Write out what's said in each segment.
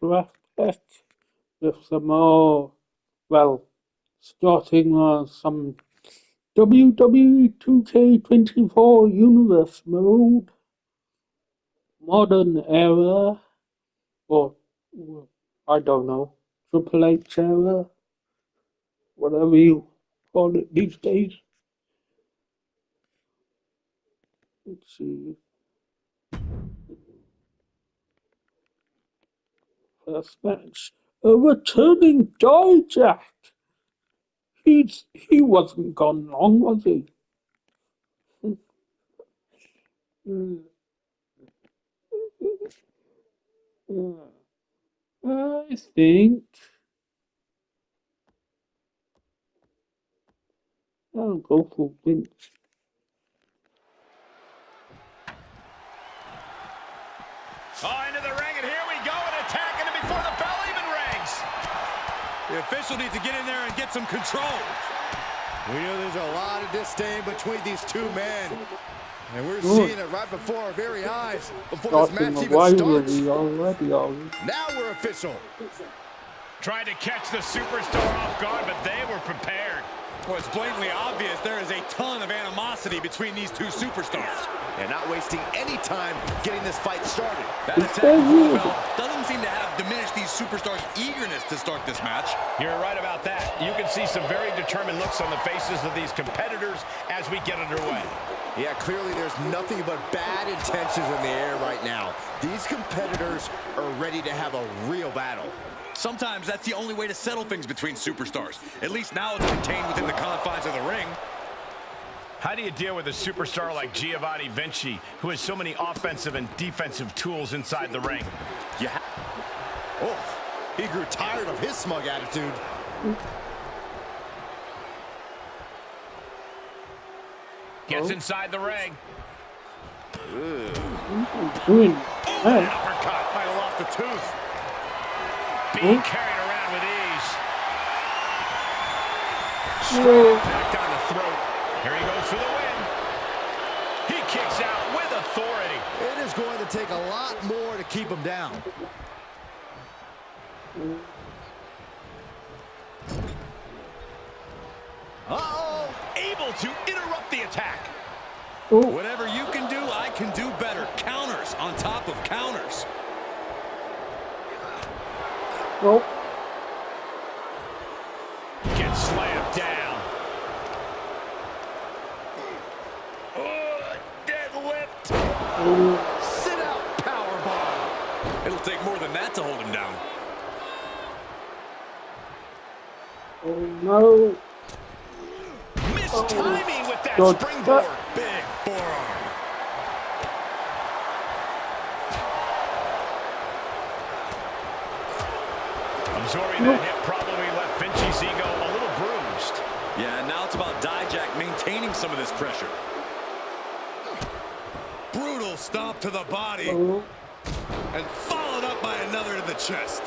wrap back with some more, well, starting uh, some WWE 2K24 Universe mode, modern era, or I don't know, Triple H era, whatever you call it these days. Let's see. Match. A returning Dijak. He's he wasn't gone long, was he? I think I'll go for Vince. Oh, into the ring, and here we go, and attacking him before the bell even rings. The official needs to get in there and get some control. We know there's a lot of disdain between these two men. And we're Good. seeing it right before our very eyes, before this match even starts. already, already. Now we're official. Tried to catch the superstar off guard, but they were prepared. Well, it's blatantly obvious there is a ton of animosity between these two superstars. And not wasting any time getting this fight started. That It's attack so before the good. bell doesn't seem to have diminished these superstars' eagerness to start this match. You're right about that. You can see some very determined looks on the faces of these competitors as we get underway. Yeah, clearly there's nothing but bad intentions in the air right now. These competitors are ready to have a real battle. Sometimes that's the only way to settle things between superstars. At least now it's contained within the confines of the ring. How do you deal with a superstar like Giovanni Vinci, who has so many offensive and defensive tools inside the ring? Yeah. Oh, he grew tired of his smug attitude. Gets oh. inside the ring. Doing An that. uppercut. Might have lost a tooth. Being carried around with ease. Oh, Back down the throat. Here he goes for the win. He kicks out with authority. It is going to take a lot more to keep him down. Uh-oh. Able to interrupt the attack. oh, Whatever you can do, I can do better. Counters on top of counters. Oh, Gets slammed down. Oh, deadlift. oh, Sit out power bomb. It'll take more than that to hold him down. oh no. Missed oh. timing with that Good. springboard. Big forearm. Absorbing that hit probably left Vinci's ego a little bruised. Yeah, now it's about Dijak maintaining some of this pressure. Brutal stomp to the body Oh, and followed up by another to the chest.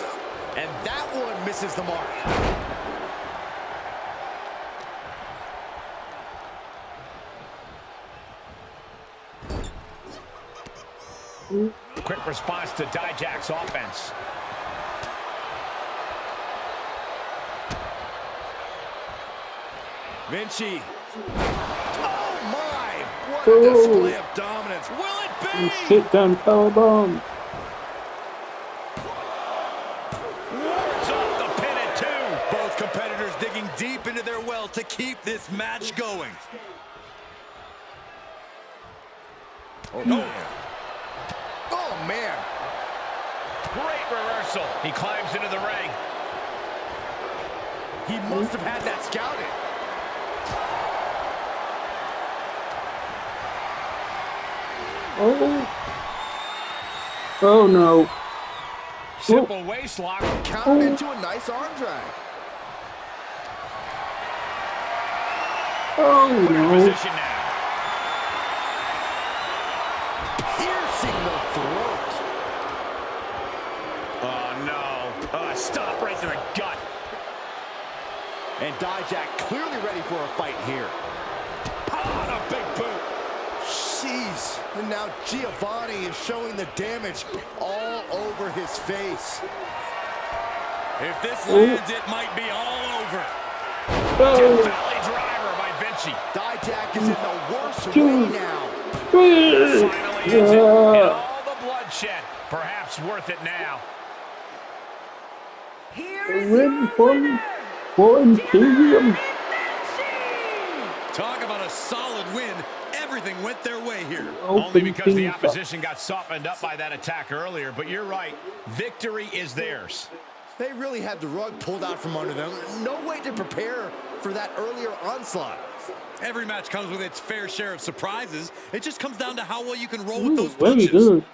And that one misses the mark. Quick response to Dijak's offense. Vinci. Oh, my. What a display of dominance. Will it and be? sit down powerbomb. Wards off the pin at two. Both competitors digging deep into their well to keep this match going. Oh, man. Oh, man. Great reversal. He climbs into the ring. He must have had that scouted. Oh, oh no. Simple waist lock. Countered oh. into a nice arm drag. Oh no. And Dijak clearly ready for a fight here. Oh, a big boot. Jeez. And now Giovanni is showing the damage all over his face. If this lands, it might be all over. Oh, Valley driver by Vinci. Dijak is in the worst way now. Finally ends it. And all the bloodshed. Perhaps worth it now. Here's The is win your for, winner, for Imperium. Vinci! Talk about a solid win. Everything went their way here. Only because the opposition got softened up by that attack earlier. But you're right. Victory is theirs. They really had the rug pulled out from under them. No way to prepare for that earlier onslaught. Every match comes with its fair share of surprises. It just comes down to how well you can roll with Ooh, those very punches. good.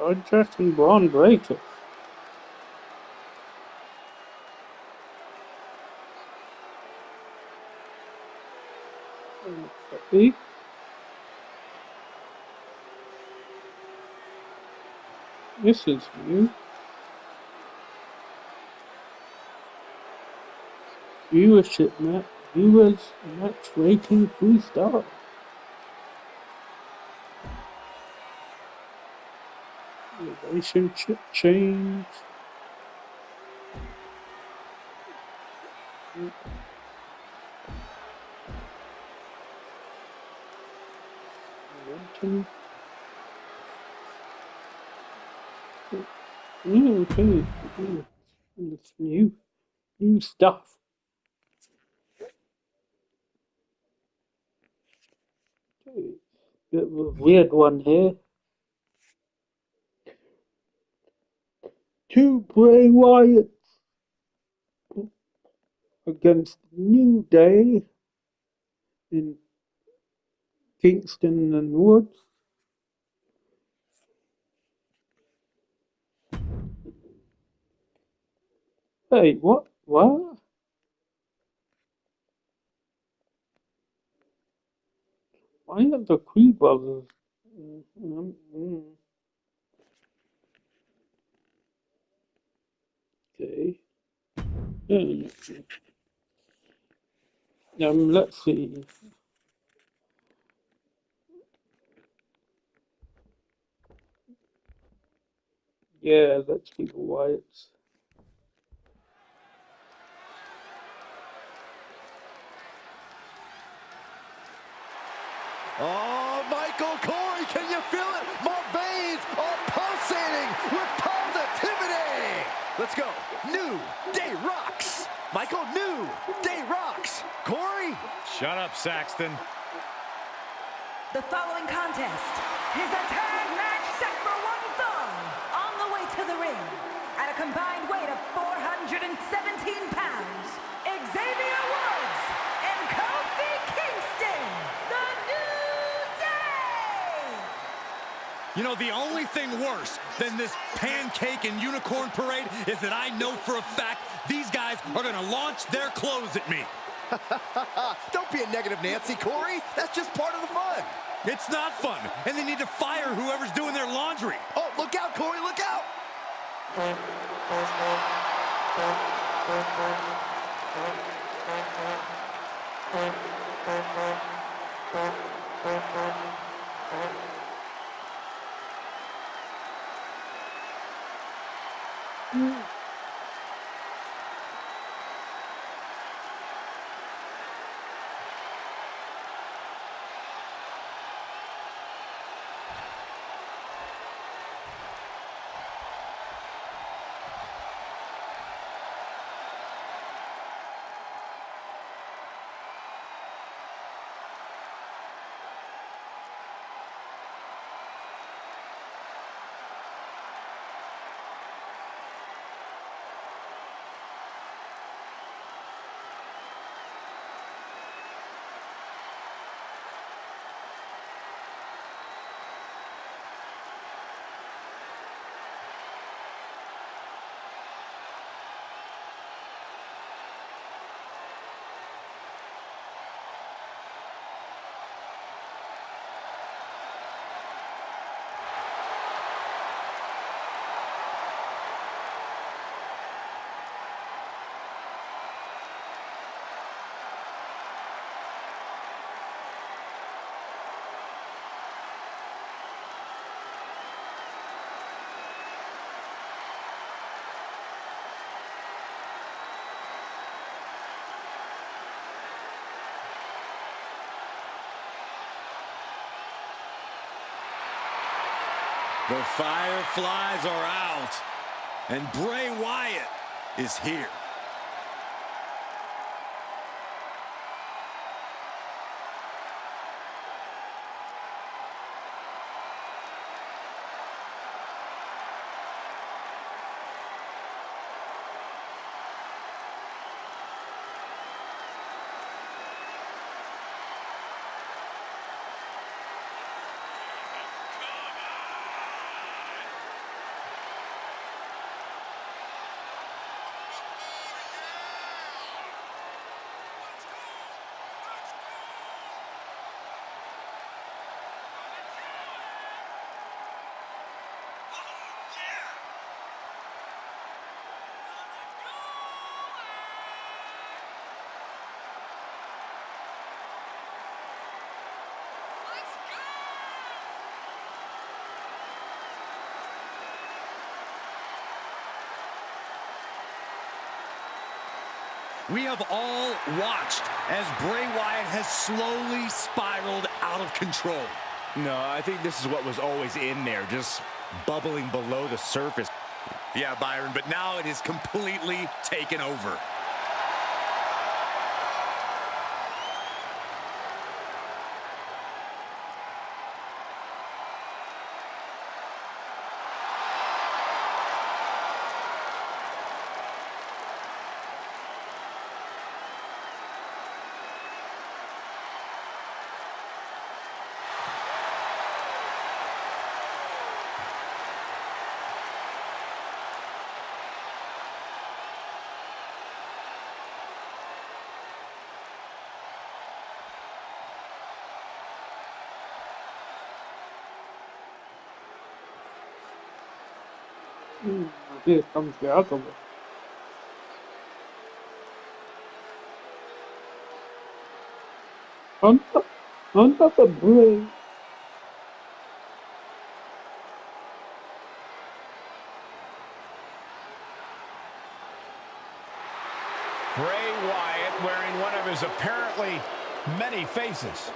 Dijak and Bron Breakker. Okay. This is new. Viewership map. Viewers match rating three star. Relationship change. Momentum. Mm, okay. Mm, It's new. New stuff. Bit of a weird one here. Two Bray Wyatts against New Day in Kingston and Woods. Hey, what? What? Why are the Creed brothers? Mm, mm, Hmm. Um, let's see. Yeah, let's keep Wyatt's. Oh, Michael Corey, can you feel it? My veins are pulsating with positivity. Let's go. New Day rocks. Michael, new Day rocks. Corey, Shut up, Saxton. The following contest is a tag match set for one thumb on the way to the ring. At a combined weight of 417 pounds, Xavier Woods You know, the only thing worse than this pancake and unicorn parade is that I know for a fact these guys are going to launch their clothes at me. Don't be a negative Nancy, Corey. That's just part of the fun. It's not fun, and they need to fire whoever's doing their laundry. Oh, look out, Corey, look out! 嗯。The Fireflies are out. And Bray Wyatt is here. We have all watched as Bray Wyatt has slowly spiraled out of control. No, I think this is what was always in there, just bubbling below the surface. Yeah, Byron, but now it is completely taken over. Hmm, Here comes the other one. Under, under the bridge. Bray Wyatt wearing one of his apparently many faces.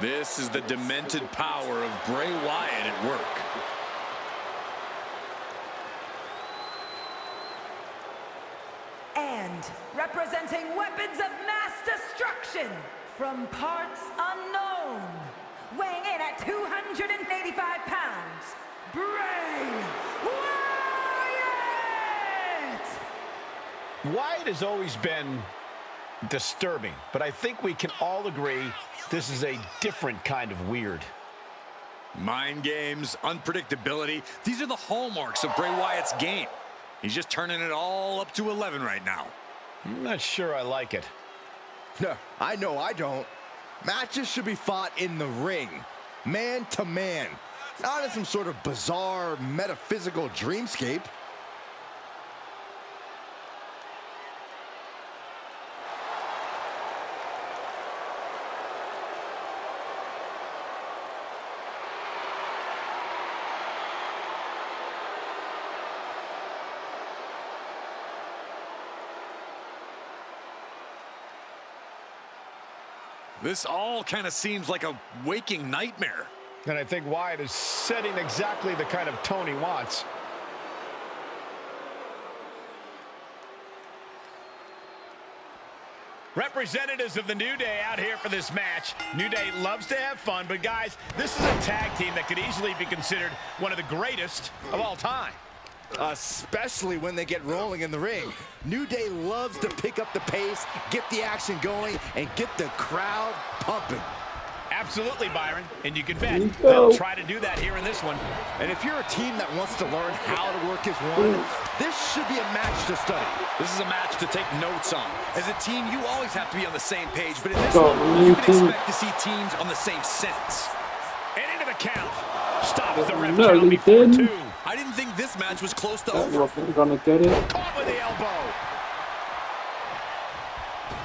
This is the demented power of Bray Wyatt at work. And representing weapons of mass destruction from parts unknown, weighing in at 285 pounds, Bray Wyatt! Wyatt has always been disturbing, but I think we can all agree this is a different kind of weird. Mind games, unpredictability, these are the hallmarks of Bray Wyatt's game. He's just turning it all up to 11 right now. I'm not sure I like it. No, I know I don't. Matches should be fought in the ring, man to man, not in some sort of bizarre metaphysical dreamscape. This all kind of seems like a waking nightmare. And I think Wyatt is setting exactly the kind of tone he wants. Representatives of the New Day out here for this match. New Day loves to have fun, but guys, this is a tag team that could easily be considered one of the greatest of all time. Especially when they get rolling in the ring. New Day loves to pick up the pace, get the action going, and get the crowd pumping. Absolutely, Byron. And you can bet they'll try to do that here in this one. And if you're a team that wants to learn how to work as one, this should be a match to study. This is a match to take notes on. As a team, you always have to be on the same page, but in this one, you can expect to see teams on the same sentence. And into the count. Stops the ref No, count before didn't. two. I didn't think this match was close to That over. wasn't gonna get it. Caught with the elbow.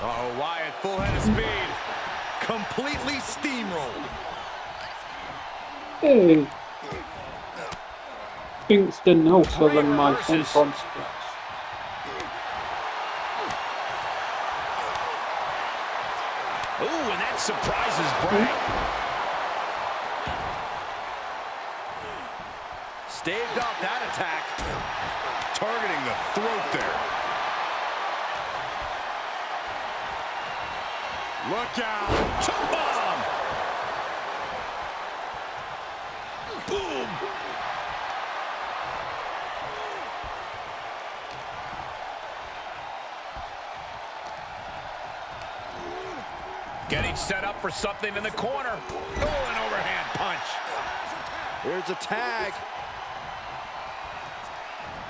Oh, Wyatt, full head of speed. Completely steamrolled. Hey. Kingston also than my ten constructs. Ooh, and that surprises Bray. Hmm? Staved off that attack. Targeting the throat there. Look out. Choke bomb. Boom. Getting set up for something in the corner. Oh, an overhand punch. Here's a tag.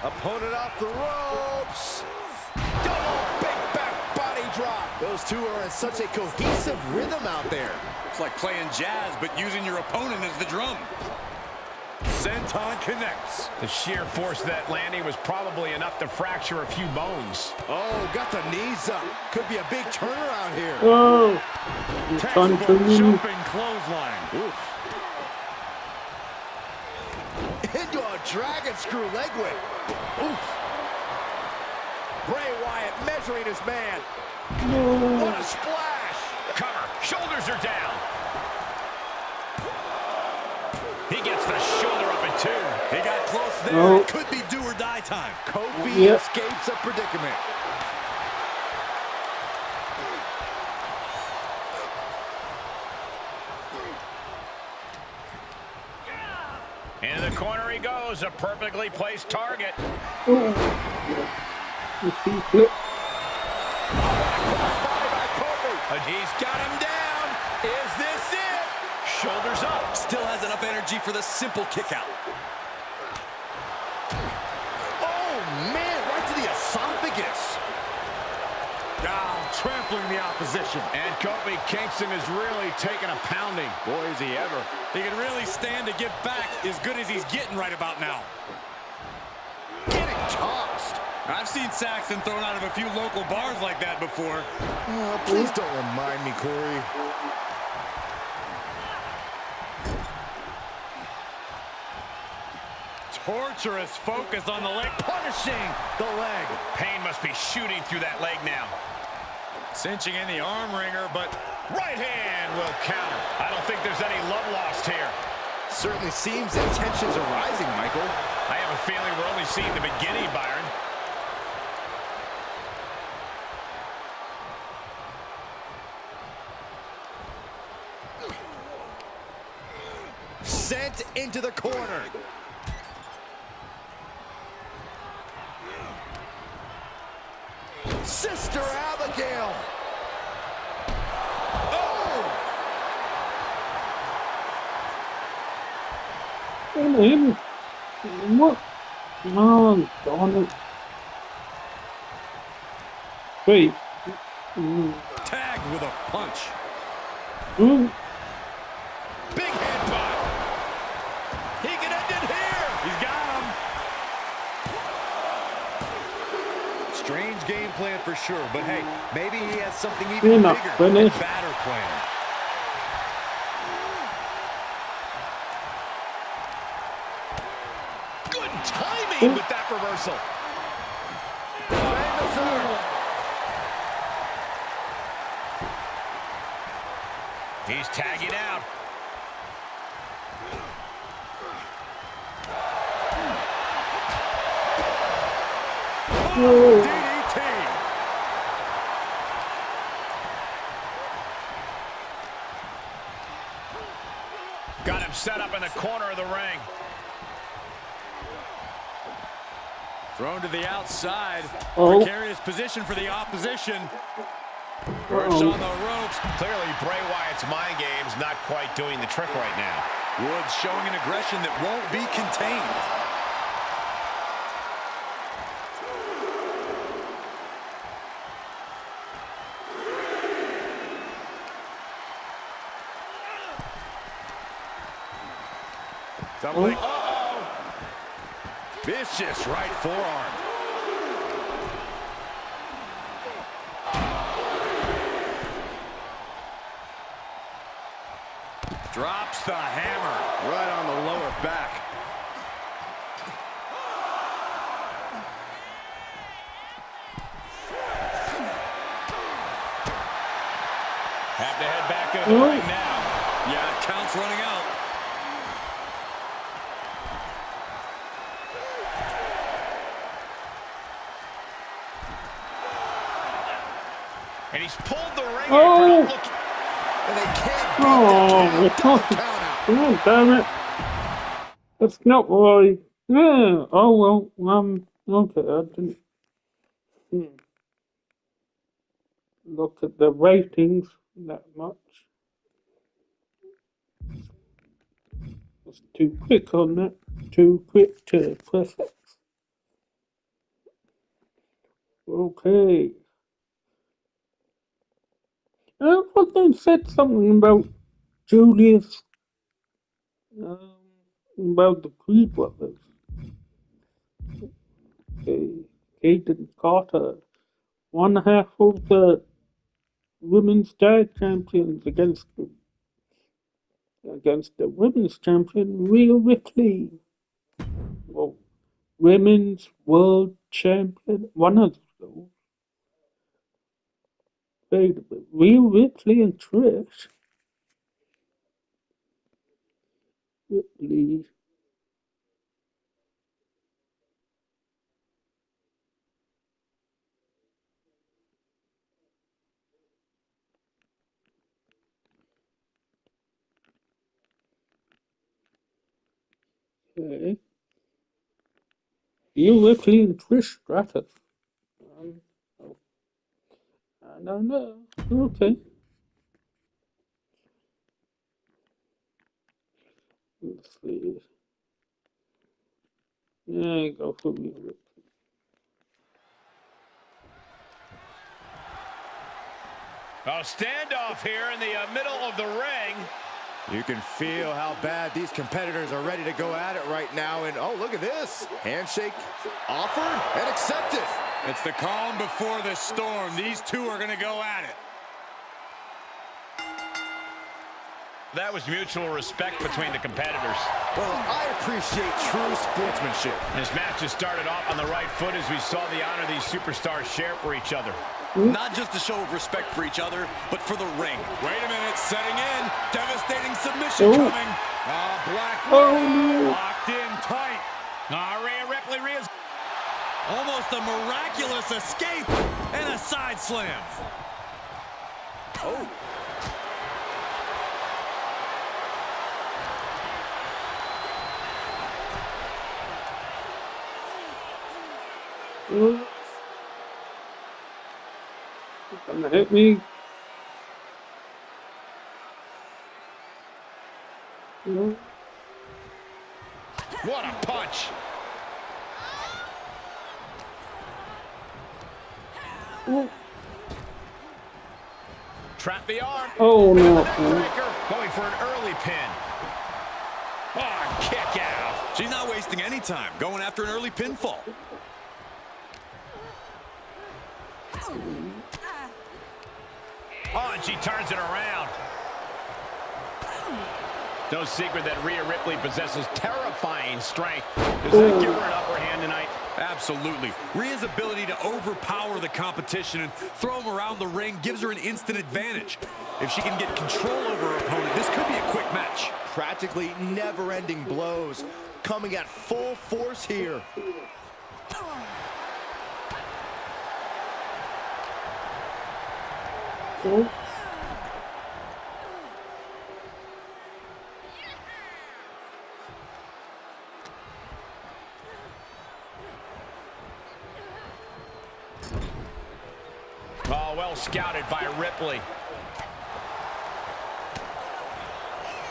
Opponent off the ropes. Double big back body drop. Those two are in such a cohesive rhythm out there. It's like playing jazz, but using your opponent as the drum. Senton connects. The sheer force of that landing was probably enough to fracture a few bones. Oh, got the knees up. Could be a big turnaround here. Oh, time jumping clothesline. Oof. Dragon screw leg whip. Oof. Bray Wyatt measuring his man. What a splash. Cover. Shoulders are down. He gets the shoulder up in two. He got close there. Oh. It could be do or die time. Kofi Yep. escapes a predicament. Into the goes. A perfectly placed target. He's got him down. Is this it? Shoulders up. Still has enough energy for the simple kick out. Oh, man, right to the esophagus. Down, trampling the opposition. And Kofi Kingston is really taking a pounding. Boy, is he ever. He can really stand to get back as good as he's getting right about now. Getting tossed. I've seen Saxton thrown out of a few local bars like that before. Oh, please don't remind me, Corey. Torturous focus on the leg, punishing the leg. Pain must be shooting through that leg now. Cinching in the arm wringer, but Right hand will counter. I don't think there's any love lost here. Certainly seems that tensions are rising, Michael. I have a feeling we're only seeing the beginning, Byron. Sent into the corner. Sister Abigail. Oh! And him. What? Oh, darn it. Wait. Tagged with a punch. Mm. Big head pop. He can end it here. He's got him. Strange game plan for sure, but hey, maybe he has something even not bigger and badder plan. Good timing with that reversal. He's tagging out. Oh. DDT. Got him set up in the corner of the ring. Thrown to the outside. Oh. Precarious position for the opposition. Perched on the ropes. Clearly, Bray Wyatt's mind game's not quite doing the trick right now. Woods showing an aggression that won't be contained. Something. Vicious right forearm. Drops the hammer right on the lower back. Have to head back the Oh. now. Yeah, count's running out. And he's pulled the ring Oh. And they can't Oh, oh, damn it. That's not why. Yeah. Oh, well, um, okay, I didn't hmm, look at the ratings that much. Was too quick on that. Too quick to press X. Okay. Uh, but they said something about Julius, um, about the Creed brothers. Okay, Kayden Carter, one half of the women's tag champions against against the women's champion Rhea Ripley. Well, women's world champion, one of those. Wait we Ripley and Trish. Ripley. Okay. Rhea Ripley and Trish Stratus. Um, oh. I don't know. Okay. Let's see. Yeah, go for Rhea Ripley. a standoff here in the uh, middle of the ring. You can feel how bad these competitors are ready to go at it right now. And oh, look at this. Handshake offered and accepted. It's the calm before the storm. These two are going to go at it. That was mutual respect between the competitors. Well, I appreciate true sportsmanship. This match has started off on the right foot as we saw the honor these superstars share for each other. Not just a show of respect for each other, but for the ring. Wait a minute, setting in. Devastating submission Oh. coming. Ah, Black Oh, Widow no. locked in tight. Ah, Rhea Ripley, Rhea's Almost a miraculous escape and a side slam. Oh. Uh, Gonna hit me. No. What a punch. Oh, Trap the arm. oh no. Going for an early pin. Oh, kick out. She's not wasting any time going after an early pinfall. Oh, and she turns it around. No secret that Rhea Ripley possesses terrifying strength. Does that give her an upper hand tonight? Absolutely. Rhea's ability to overpower the competition and throw him around the ring gives her an instant advantage. If she can get control over her opponent, this could be a quick match. Practically never-ending blows coming at full force here. Oh. Oh, well scouted by Ripley.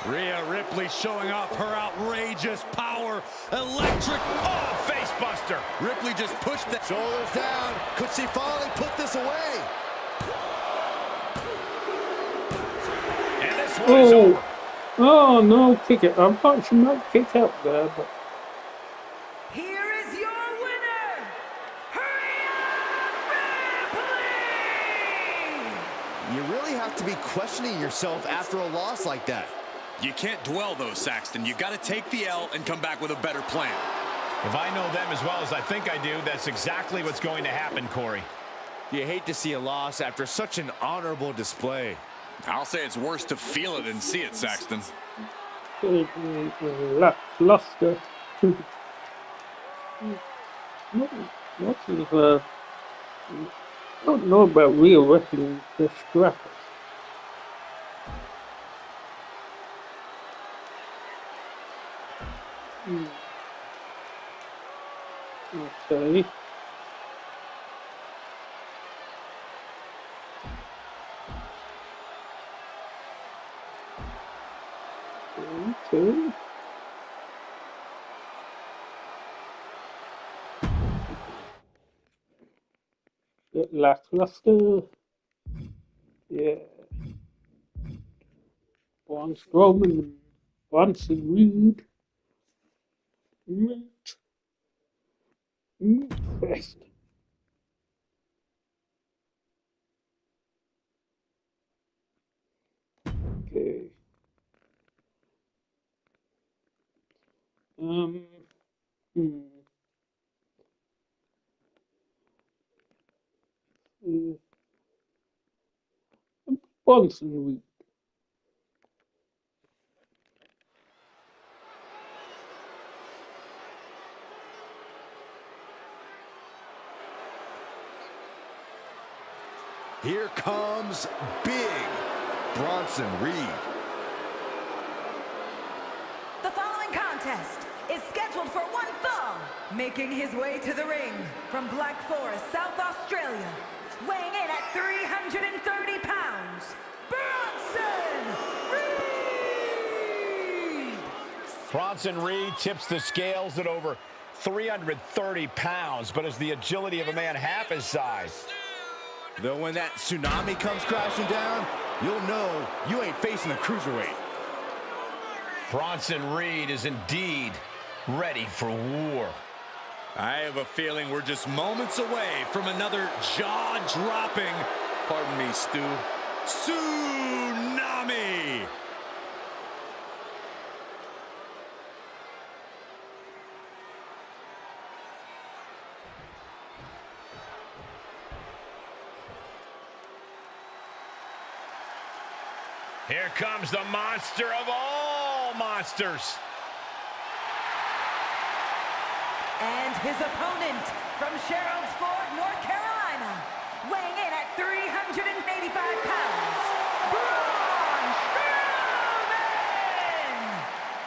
Rhea Ripley showing off her outrageous power. Electric. Oh, face buster. Ripley just pushed that. Shoulders down. Could she finally put this away? And this one is oh. over. Oh, oh no, kick it. I thought she might kick out there, but Here is your winner, Rhea Ripley! You really have to be questioning yourself after a loss like that. You can't dwell, though, Saxton. You got to take the L and come back with a better plan. If I know them as well as I think I do, that's exactly what's going to happen, Corey. You hate to see a loss after such an honorable display. I'll say it's worse to feel it than see it, Saxton. lackluster. what, what is uh, don't know about real wrestling the strappers. Hmm. Okay. Okay. Bit lackluster. Yeah. Braun Strowman, Bronson Reed. Meat. Meat fest. Okay. Um. Hmm. Hmm. Bronson Here comes Big Bronson Reed. The following contest is scheduled for one fall. Making his way to the ring from Black Forest, South Australia. Weighing in at 330 pounds, Bronson Reed! Bronson Reed tips the scales at over 330 pounds, but has the agility of a man half his size. Though when that tsunami comes crashing down, you'll know you ain't facing a cruiserweight. Bronson Reed is indeed ready for war. I have a feeling we're just moments away from another jaw-dropping, pardon me, Stu, tsunami! Here comes the monster of all monsters. And his opponent from Sherrills Ford, North Carolina, weighing in at 385 pounds, Braun Strowman!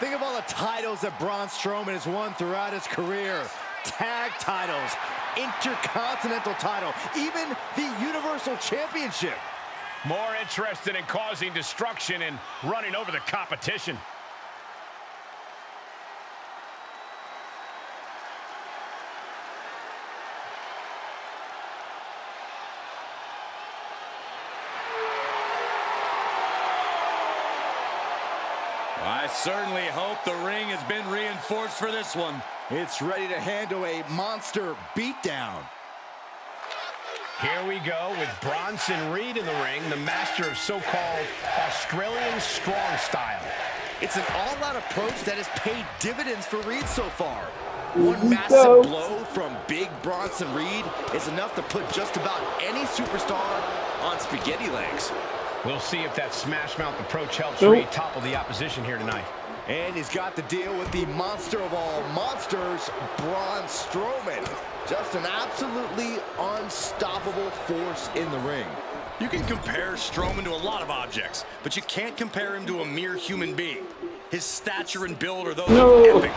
Think of all the titles that Braun Strowman has won throughout his career. Tag titles, Intercontinental title, even the Universal Championship. More interested in causing destruction and running over the competition. I certainly hope the ring has been reinforced for this one. It's ready to handle a monster beatdown. Here we go with Bronson Reed in the ring, the master of so-called Australian strong style. It's an all-out approach that has paid dividends for Reed so far. One massive go. blow from Big Bronson Reed is enough to put just about any superstar on spaghetti legs. We'll see if that smash mouth approach helps Nope. Reed topple the opposition here tonight. And he's got to deal with the monster of all monsters, Braun Strowman. Just an absolutely unstoppable force in the ring. You can compare Strowman to a lot of objects, but you can't compare him to a mere human being. His stature and build are those No. of epic,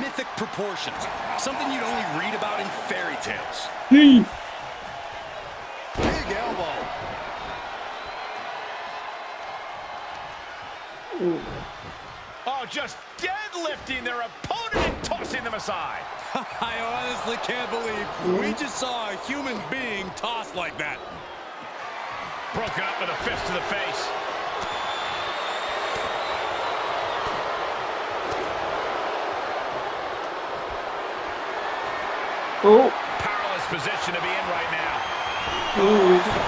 mythic proportions, something you'd only read about in fairy tales. He Big elbow. Just deadlifting their opponent and tossing them aside. I honestly can't believe we just saw a human being tossed like that. Broken up with a fist to the face. oh Powerless position to be in right now. oh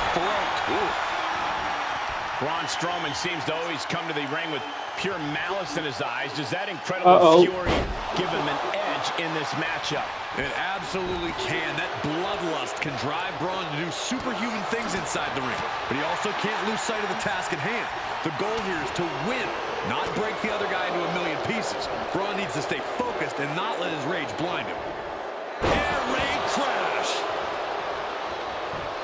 Braun Strowman seems to always come to the ring with pure malice in his eyes. Does that incredible Uh-oh. fury give him an edge in this matchup? It absolutely can. That bloodlust can drive Braun to do superhuman things inside the ring. But he also can't lose sight of the task at hand. The goal here is to win, not break the other guy into a million pieces. Braun needs to stay focused and not let his rage blind him. Air raid crash.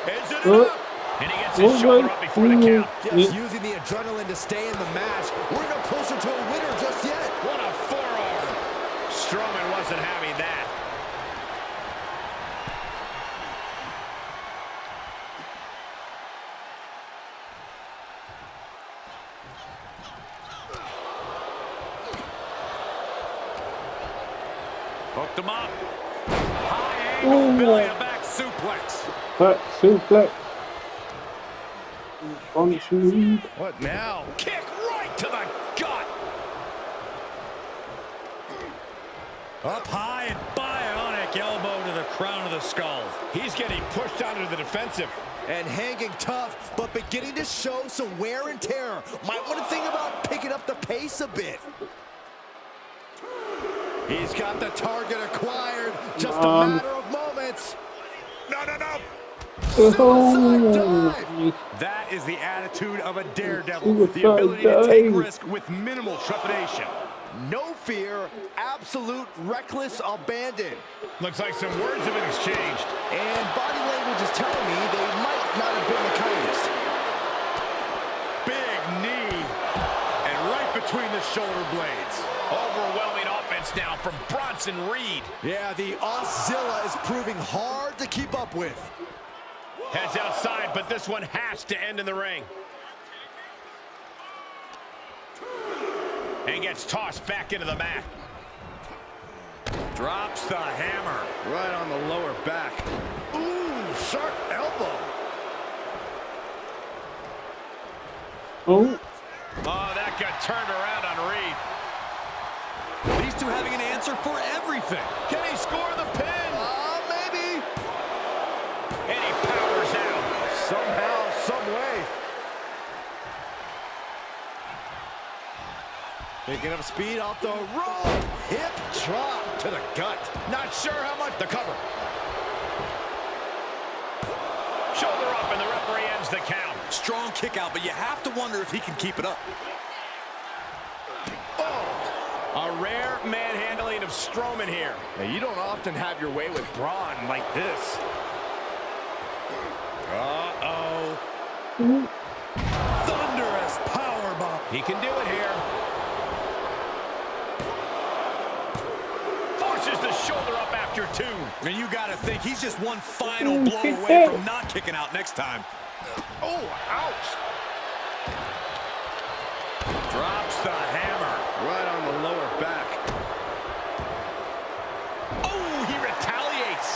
Is it Uh, enough? And he gets his oh, shoulder up before the count. Just using the adrenaline to stay in the match. We're no closer to a winner just yet. What a forearm. Strowman wasn't having that. Hooked him up. High angle, Ooh. belly to back suplex. Back suplex. Bronson Reed. What now? Kick right to the gut. Up high and bionic elbow to the crown of the skull. He's getting pushed onto the defensive. And hanging tough, but beginning to show some wear and tear. Might want to think about picking up the pace a bit. He's got the target acquired. Just a Um. matter of moments. No, no, no. Oh, That is the attitude of a daredevil. The ability to take risk with minimal trepidation. No fear, absolute reckless abandon. Looks like some words have been exchanged. And body language is telling me they might not have been the kindest. Big knee. And right between the shoulder blades. Overwhelming offense now from Bronson Reed. Yeah, the Auszilla is proving hard to keep up with. Heads outside, but this one has to end in the ring. And gets tossed back into the mat. Drops the hammer. Right on the lower back. Ooh, sharp elbow. oh, Oh, that got turned around on Reed. These two having an answer for everything. Can he score the pin? Oh, Uh, maybe. And he powers out. Somehow, some way. Picking up speed off the rope. Hip drop to the gut. Not sure how much. The cover. Shoulder up, and the referee ends the count. Strong kick out, but you have to wonder if he can keep it up. Oh, a rare manhandling of Strowman here. Now, you don't often have your way with Braun like this. Uh-oh. Mm-hmm. Thunderous powerbomb. He can do it here. Forces the shoulder up two. And you got to think he's just one final mm, blow away from not kicking out next time. Oh, ouch. Drops the hammer. Right on the lower back. Oh, he retaliates.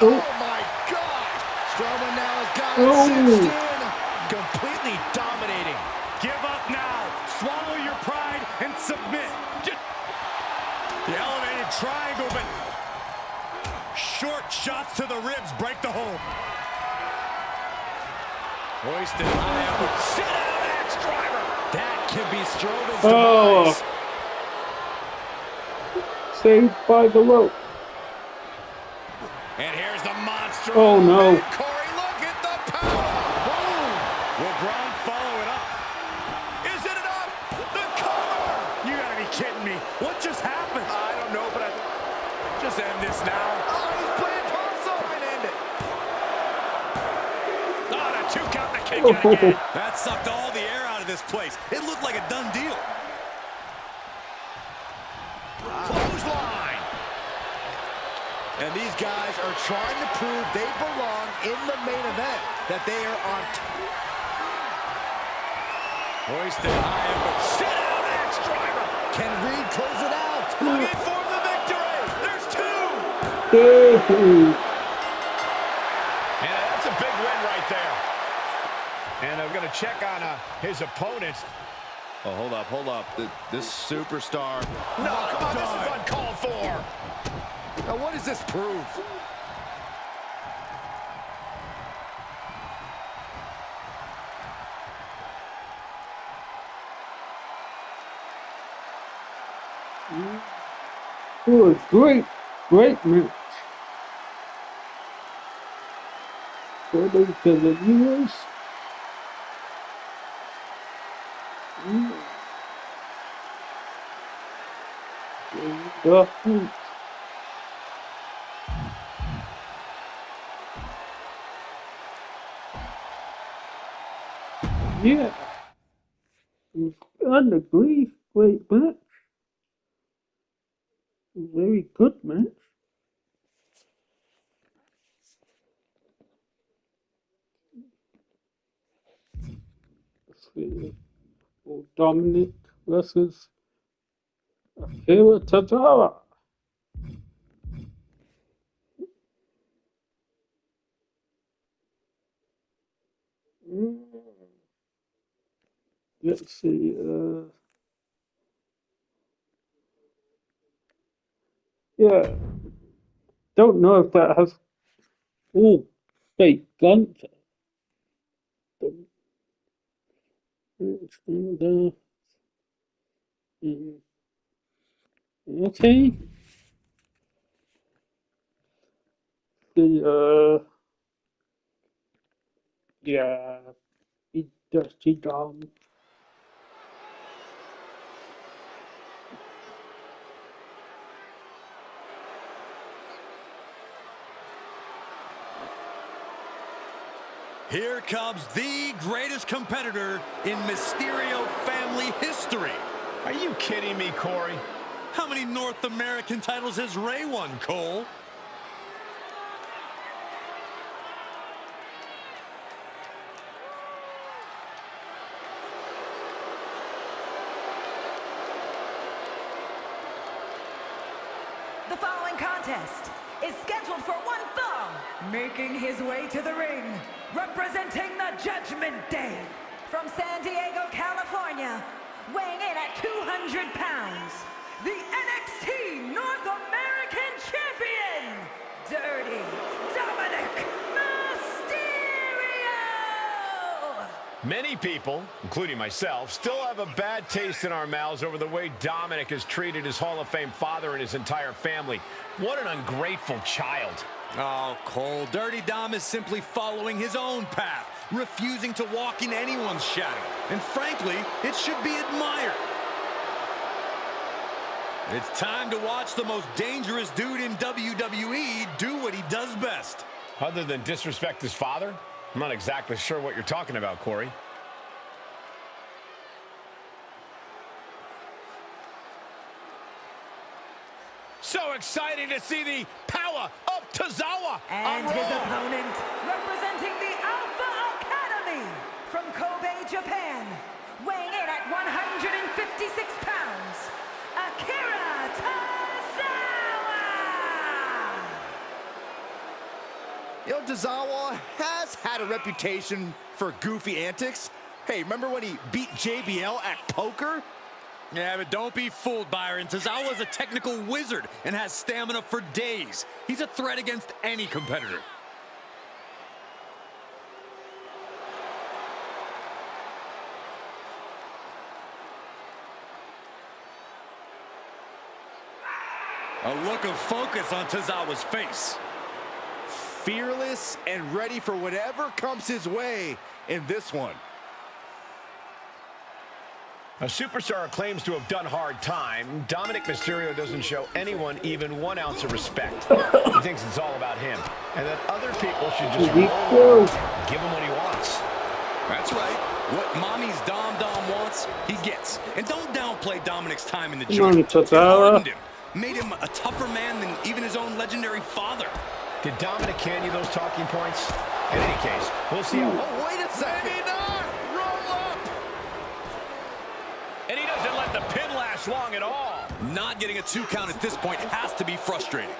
Oh, oh my God! Strowman now has got oh. it Oh. cinched in. Completely dominating. Give up now. Swallow your pride and submit. Just the elevated triangle, but short shots to the ribs break the hold. Hoisted high up. Sit down, Axe Driver. That can be Strowman's Oh. demise. saved by the rope. And here's the monster. Oh, no. Corey, look at the power. Boom. Will Braun follow it up? Is it enough? The cover. You gotta be kidding me. What just happened? I don't know, but I... Just end this now. Oh, he's playing possum. Might end it. Oh, the two count and a kick Oh. out again. That sucked all the air out of this place. It looked like a done deal. Clothesline. And these guys are trying to prove they belong in the main event. That they are on Hoisted high up. Sit down, Axe Driver. Can Reed close it out? Looking for the victory. There's two. Yay. And that's a big win right there. And I'm going to check on uh, his opponent. Oh, hold up, hold up. Th- This superstar. No, come on, this is uncalled for. Now, what does this prove? It was great, great match. Credit to the viewers. Yeah. On the grief, great match. Very good match. Dominik versus Akira Tozawa. Mm. Let's see. Uh, yeah. Don't know if that has. Oh, fake Gunther. It's. Okay. The uh. Yeah. He dusty dog. Here comes the greatest competitor in Mysterio family history. Are you kidding me, Corey? How many North American titles has Rey won, Cole? The following contest is scheduled for one fall, making his way to the ring, representing the Judgment Day, from San Diego, California, weighing in at 200 pounds, the NXT North American Champion, Dirty Dominik Mysterio! Many people, including myself, still have a bad taste in our mouths over the way Dominik has treated his Hall of Fame father and his entire family. What an ungrateful child. Oh, Cole, Dirty Dom is simply following his own path, refusing to walk in anyone's shadow. And frankly, it should be admired. It's time to watch the most dangerous dude in WWE do what he does best. Other than disrespect his father? I'm not exactly sure what you're talking about, Corey. So exciting to see the power of Tozawa And his opponent, representing the Alpha Academy from Kobe, Japan, You know, Tozawa has had a reputation for goofy antics. Hey, remember when he beat JBL at poker? Yeah, but don't be fooled, Byron. Tozawa is a technical wizard and has stamina for days. He's a threat against any competitor. A look of focus on Tozawa's face. Fearless and ready for whatever comes his way in this one. A superstar claims to have done hard time. Dominik Mysterio doesn't show anyone even one ounce of respect. he thinks it's all about him. And that other people should just roll give him what he wants. That's right. What mommy's Dom Dom wants, he gets. And don't downplay Dominik's time in the Come joint. on, It Tozawa. him, made him a tougher man than even his own legendary father. Did Dominik hand you those talking points? In any case, we'll see how... Oh, wait a second. Maybe not! Roll up! And he doesn't let the pin last long at all. Not getting a two count at this point has to be frustrating.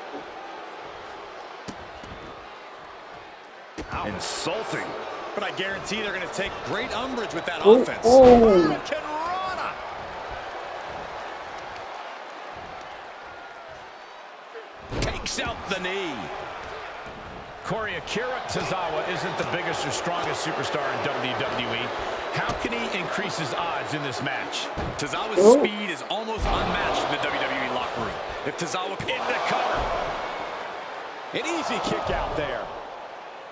Insulting. But I guarantee they're going to take great umbrage with that Oh, offense. oh. Hurricanrana. Takes out the knee. Corey Akira Tozawa isn't the biggest or strongest superstar in WWE. How can he increase his odds in this match? Tozawa's Oh. speed is almost unmatched in the WWE locker room. If Tozawa can... the cover. An easy kick out there.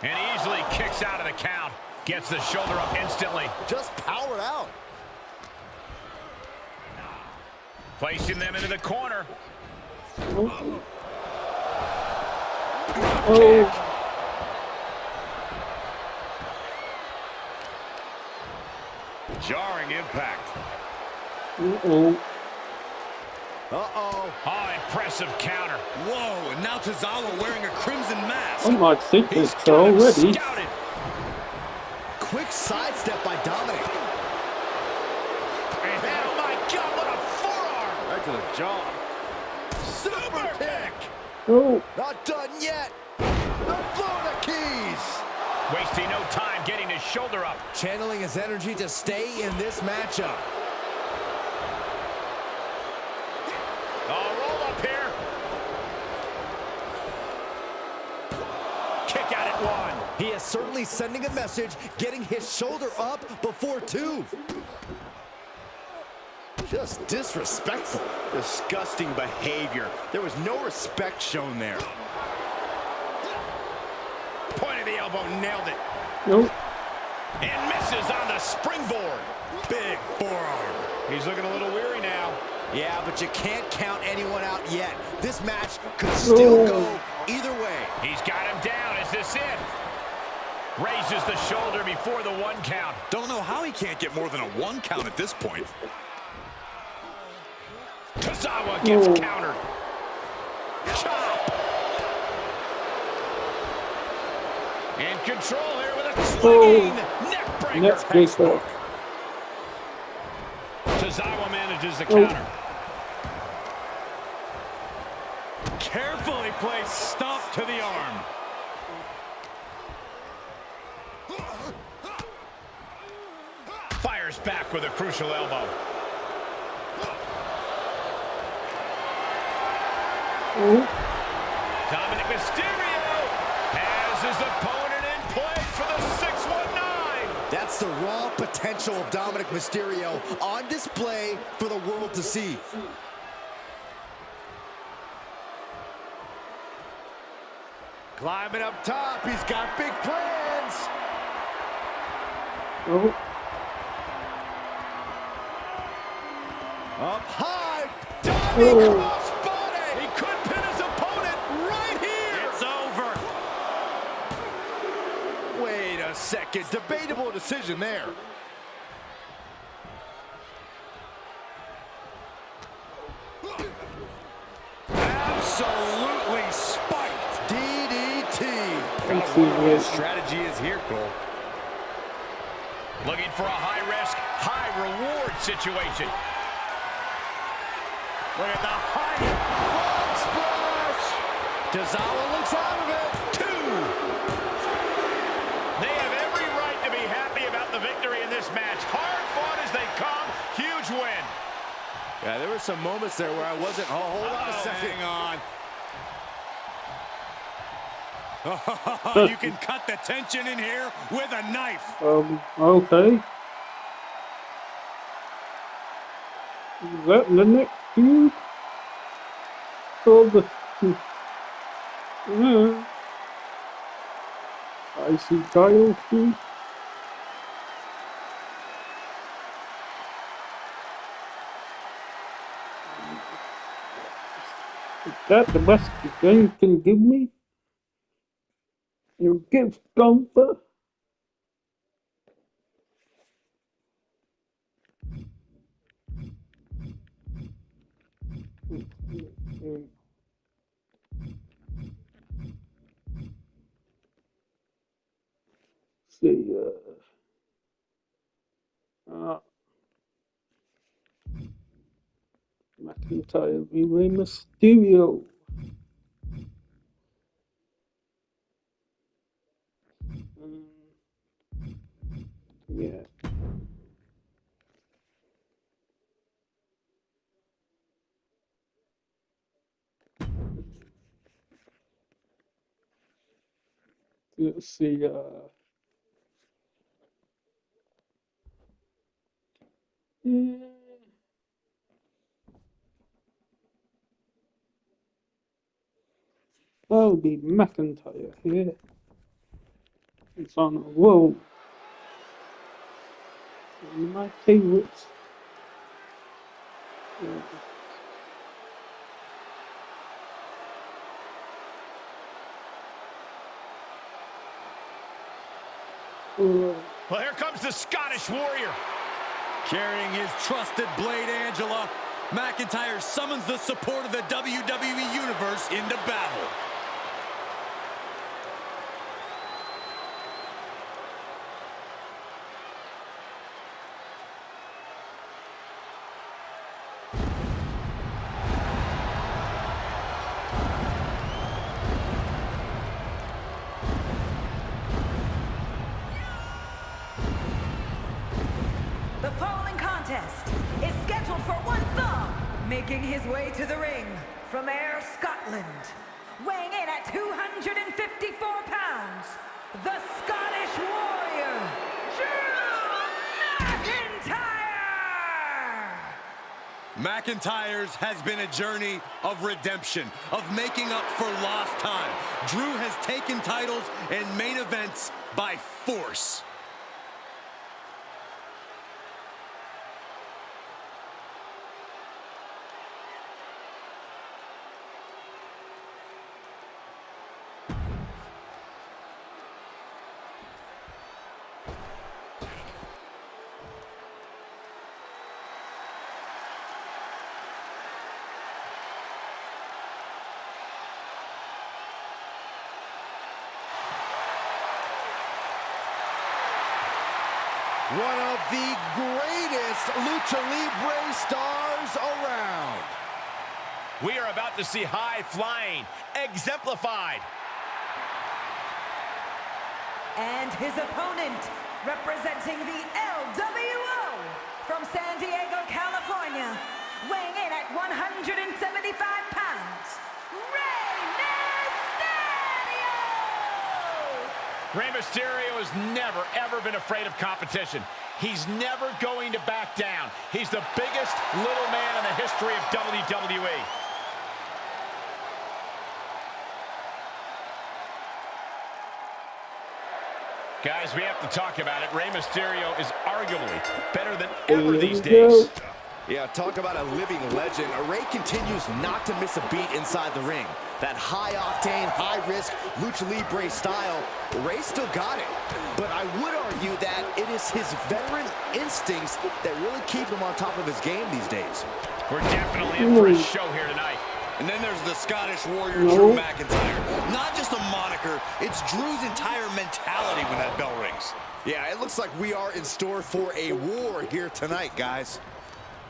And easily kicks out of the count. Gets the shoulder up instantly. Just powered out. Placing them into the corner. Oh. Oh. Jarring impact. Uh-oh. Uh-oh. Oh, impressive counter. Whoa, and now Tozawa wearing a crimson mask. I might think He's it's got him already. scouted. Quick sidestep by Dominik. And oh my God, what a forearm! Right to the jaw. Super kick. Oh, Not done yet. The Florida Keys. Wasting no time getting his shoulder up. Channeling his energy to stay in this matchup. Oh, roll up here. Kick out at one. He is certainly sending a message, getting his shoulder up before two. Just disrespectful. Disgusting behavior. There was no respect shown there. Point of the elbow, nailed it. Nope. And misses on the springboard. Big forearm. He's looking a little weary now. Yeah, but you can't count anyone out yet. This match could still Oh. go either way. He's got him down. Is this it? Raises the shoulder before the one count. Don't know how he can't get more than a one count at this point. Tozawa gets Oh. countered. Chop. In control here with a oh, swinging neck breaker. Neck breaker. Tozawa manages the Oh. counter. Carefully placed stomp to the arm. Fires back with a crucial elbow. Oh, Dominik Mysterio has his opponent the raw potential of Dominik Mysterio on display for the world to see. Climbing up top. He's got big plans. oh, Up high. oh. Debatable decision there. Absolutely spiked. DDT. See His strategy is here, Cole. Looking for a high-risk, high-reward situation. Look at the height. Frog splash. Tozawa looks out of it. Match. Hard fought as they come. Huge win. Yeah, there were some moments there where I wasn't. Oh, hold on a Oh, second. hang on. you can cut the tension in here with a knife. Um, okay. Is that the next feud? Or the... Yeah. I see Kyle feud. That the best game can give me? You give? Mm. See, uh, uh, McIntyre v Rey Mysterio. Yeah. Let's see, uh, mm, That'll be McIntyre here. It's on a roll. One of my favorites. Yeah. Well, here comes the Scottish Warrior. Carrying his trusted blade, Angela, McIntyre summons the support of the WWE Universe into battle. McIntyre's has been a journey of redemption, of making up for lost time. Drew has taken titles and main events by force. One of the greatest Lucha Libre stars around. We are about to see high flying, exemplified. And his opponent, representing the LWO from San Diego, California, weighing in at 175 pounds, Rey Mysterio! Rey Mysterio has never, ever been afraid of competition. He's never going to back down. He's the biggest little man in the history of. WWE. Guys, we have to talk about it. Rey Mysterio is arguably better than ever these days. Yeah, talk about a living legend. Rey continues not to miss a beat inside the ring. That high-octane, high-risk Lucha Libre style, Rey still got it. But I would argue that it is his veteran instincts that really keep him on top of his game these days. We're definitely in for a mm-hmm. show here tonight. And then there's the Scottish Warrior, No. Drew mm-hmm. McIntyre. Not just a moniker, it's Drew's entire mentality when that bell rings. Yeah, it looks like we are in store for a war here tonight, guys.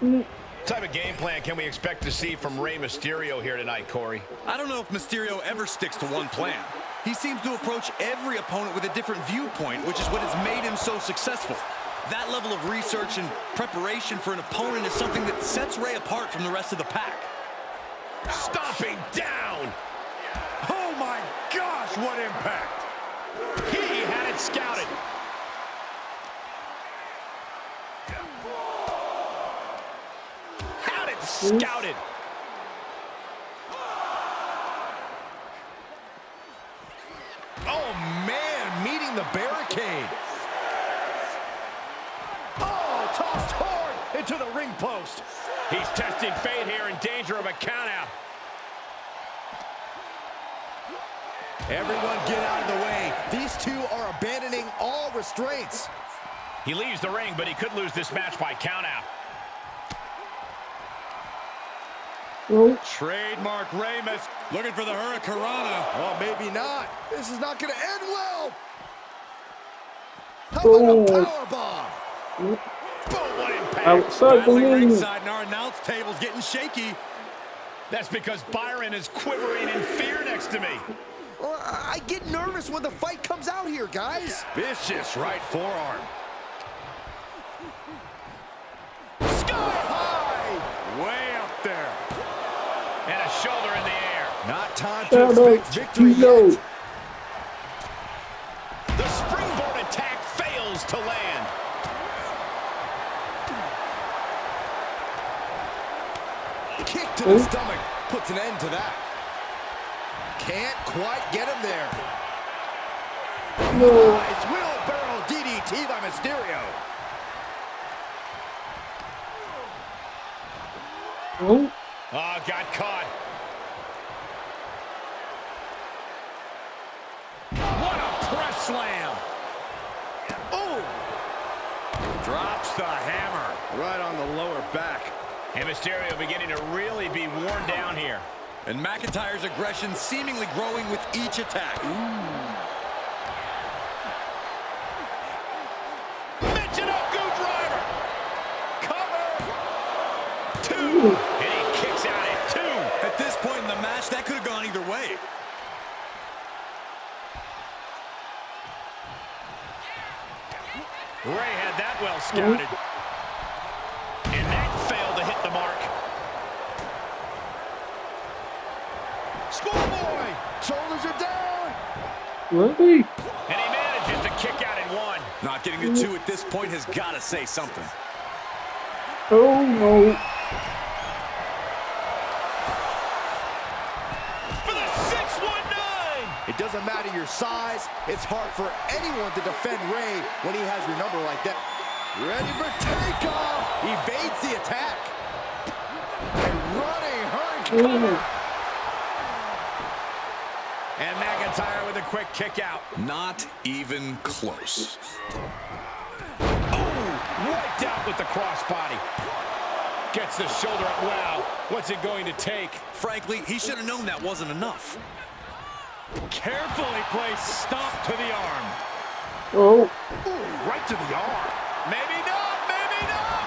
What type of game plan can we expect to see from Rey Mysterio here tonight, Corey? I don't know if Mysterio ever sticks to one plan. He seems to approach every opponent with a different viewpoint, which is what has made him so successful. That level of research and preparation for an opponent is something that sets Rey apart from the rest of the pack. Stomping down! Oh my gosh, what impact! He had it scouted. Had it scouted. Oh, man, meeting the barricade. Oh, tossed hard into the ring post. He's testing fate here in danger of a countout. Everyone get out of the way. These two are abandoning all restraints. He leaves the ring, but he could lose this match by countout. No. Trademark Ramus looking for the Hurricanrana. Oh, maybe not. This is not going to end well. How Oh. about a oh. power bomb? Boom, what impact. Outside the Battling ring. ringside and our announce table's getting shaky. That's because Byron is quivering in fear next to me. Well, I I get nervous when the fight comes out here, guys. Vicious right forearm. Sky high. Way up there. And a shoulder in the air. Not time to Shout expect out victory to yet. The springboard attack fails to land. Kick to the Oh. stomach puts an end to that. Can't quite get him there. No. Nice wheelbarrow DDT by Mysterio. No. Oh, ah, got caught. What a press slam. Oh! Drops the hammer. Right on the lower back. And Mysterio beginning to really be worn down here. And McIntyre's aggression seemingly growing with each attack. Michinoku driver. Cover. Two. And he kicks out at two. At this point in the match, that could have gone either way. Rey had that well scouted. And that failed to hit the mark. Schoolboy! Shoulders are down! Really? And he manages to kick out in one. Not getting the two at this point has got to say something. Oh no. Doesn't matter your size. It's hard for anyone to defend Rey when he has your number like that. Ready for takeoff. Evades the attack. A running hurricane. Oh. And McIntyre with a quick kick out. Not even close. Oh, wiped out with the crossbody. Gets the shoulder up. Wow, what's it going to take? Frankly, he should have known that wasn't enough. Carefully placed stomp to the arm. Oh. Ooh, right to the arm. Maybe not, maybe not.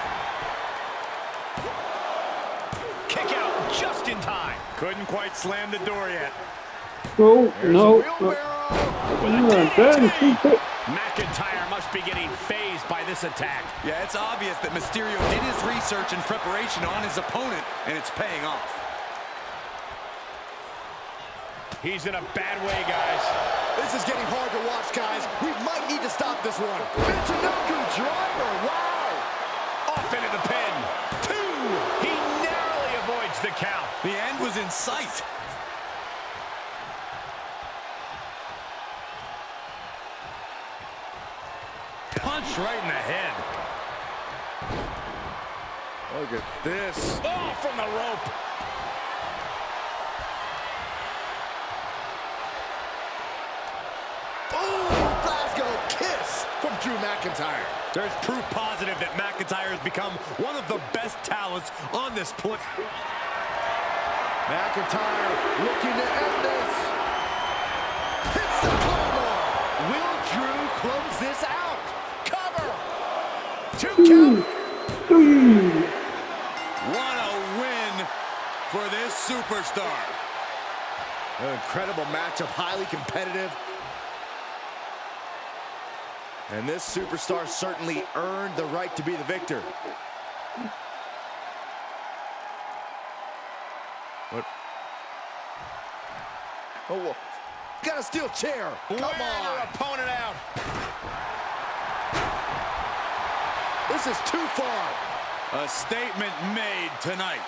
Kick out just in time. Couldn't quite slam the door yet. Oh no. With a Yeah, then DDT. McIntyre must be getting phased by this attack. Yeah, it's obvious that Mysterio did his research and preparation on his opponent, and it's paying off. He's in a bad way, guys. This is getting hard to watch, guys. We might need to stop this one. Michinoku driver. Wow. Off into the pin. Two. He narrowly avoids the count. The end was in sight. Punch right in the head. Look at this. Oh, from the rope. Ooh, Glasgow kiss from Drew McIntyre. There's proof positive that McIntyre has become one of the best talents on this planet. McIntyre looking to end this. Hits the claymore. Will Drew close this out? Cover. Two count. Three. What a win for this superstar. An incredible matchup, highly competitive. And this superstar certainly earned the right to be the victor. What? Oh, whoa. got a steel chair. Come Wear on. your opponent out. This is too far. A statement made tonight.